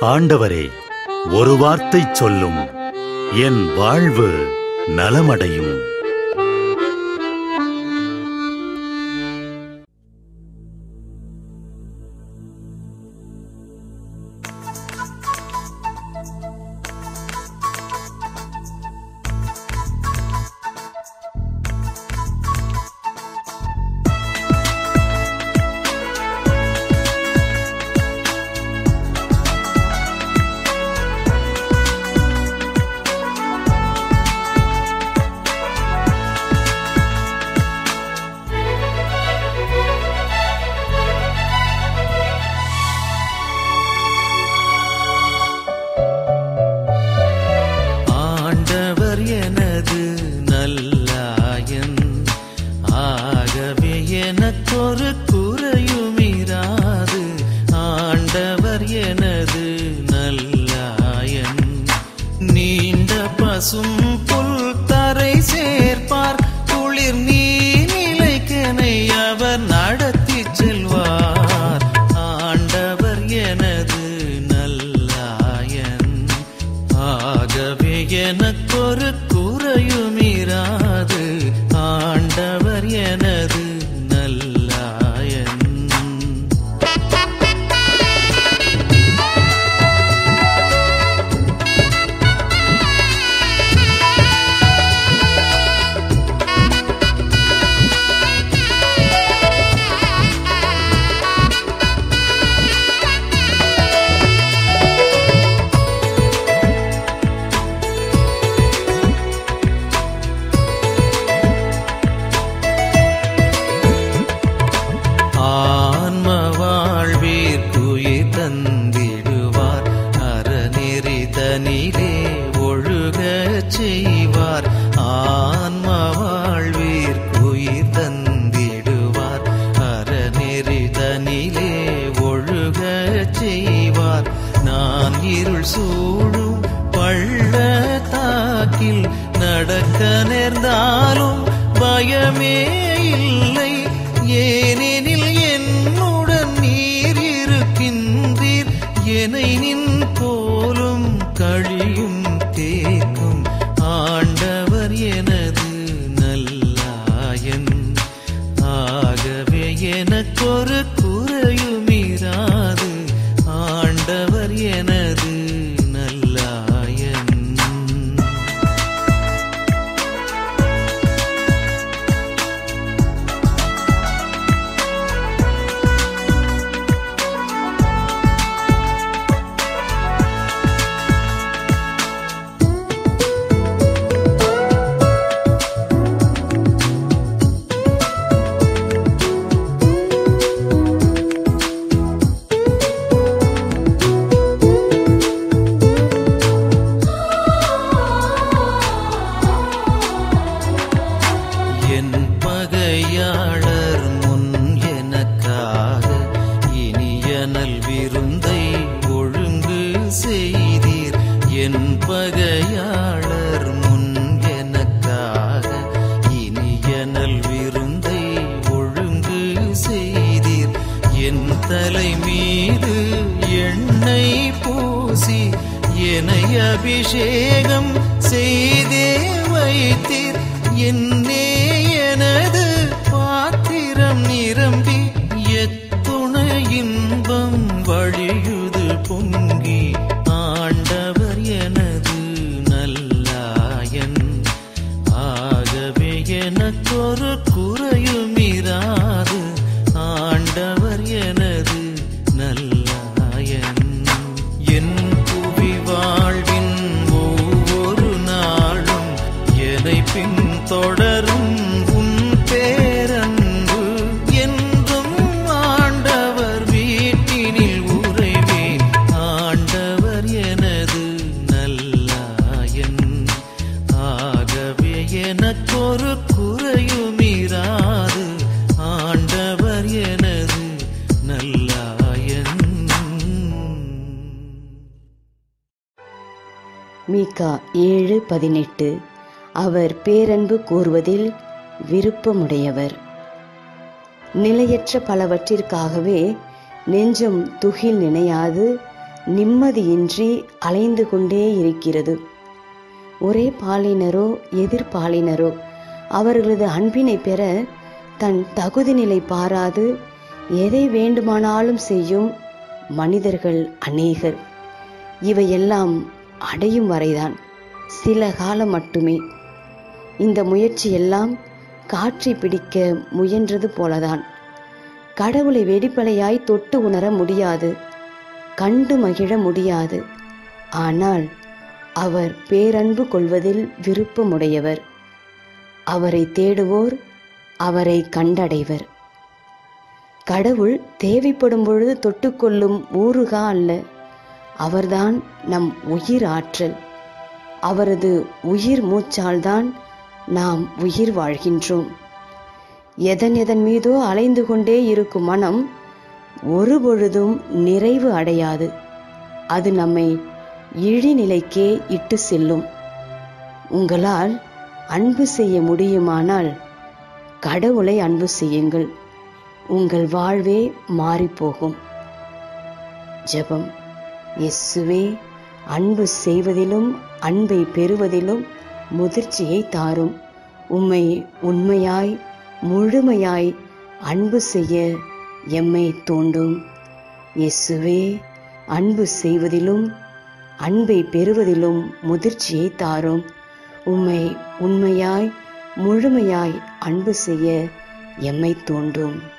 ஆண்டவரே ஒரு வார்த்தை சொல்லும். என் வாழ்வு நலமடையும். பசும் புல் தரை சேர்ப்பார். குளிர் நீலைக்கனை அவர் நடத்தி செல்வார். ஆண்டவர் எனது நல்லாயன். ஆகவே எனக்கொரு நடக்க நேர்ந்தாலும் பயமே இல்லை. ஏனெனில் என்னுடன் நீர் இருக்கின்றீர். என்னை நின் என்னை அபிஷேகம் செய்தே வைத்தீர். என்ன மீகா ஏழு பதினெட்டு. அவர் பேரன்பு கூறுவதில் விருப்பமுடையவர். நிலையற்ற பலவற்றிற்காகவே நெஞ்சம் துகில் நினையாது நிம்மதியின்றி அலைந்து கொண்டே இருக்கிறது. ஒரே பாலினரோ எதிர்பாலினரோ அவர்களது அன்பினை பெற தன் தகுதி நிலை பாராது எதை வேண்டுமானாலும் செய்யும் மனிதர்கள் அநேகர். இவையெல்லாம் அடையும் வரைதான். சில காலம் மட்டுமே. இந்த முயற்சியெல்லாம் காற்றை பிடிக்க முயன்றது போலதான். கடவுளை வெடிப்பலையாய் தொட்டு உணர முடியாது. கண்டு மகிழ முடியாது. ஆனால் அவர் பேரன்பு கொள்வதில் விருப்பமுடையவர். அவரை தேடுவோர் அவரை கண்டடைவர். கடவுள் தேவைப்படும் பொழுது தொட்டுக்கொள்ளும் ஊறுகா அல்ல. அவர்தான் நம் உயிர் ஆற்றல். அவரது உயிர் மூச்சால்தான் நாம் உயிர் வாழ்கின்றோம். எதன் எதன் மீதோ அலைந்து கொண்டே இருக்கும் மனம் ஒருபொழுதும் நிறைவு அடையாது. அது நம்மை இழிநிலைக்கே இட்டு செல்லும். உங்களால் அன்பு செய்ய முடியுமானால் கடவுளை அன்பு செய்யுங்கள். உங்கள் வாழ்வே மாறிப்போகும். ஜெபம். இயேசுவே அன்பு செய்வதிலும் அன்பை பெறுவதிலும் முதிர்ச்சியை தாரும். உம்மை உண்மையாய் முழுமையாய் அன்பு செய்ய எம்மை தூண்டும். இயேசுவே அன்பு செய்வதிலும் அன்பை பெறுவதிலும் முதிர்ச்சியை தாரும். உம்மை உண்மையாய் முழுமையாய் அன்பு செய்ய எம்மை தூண்டும்.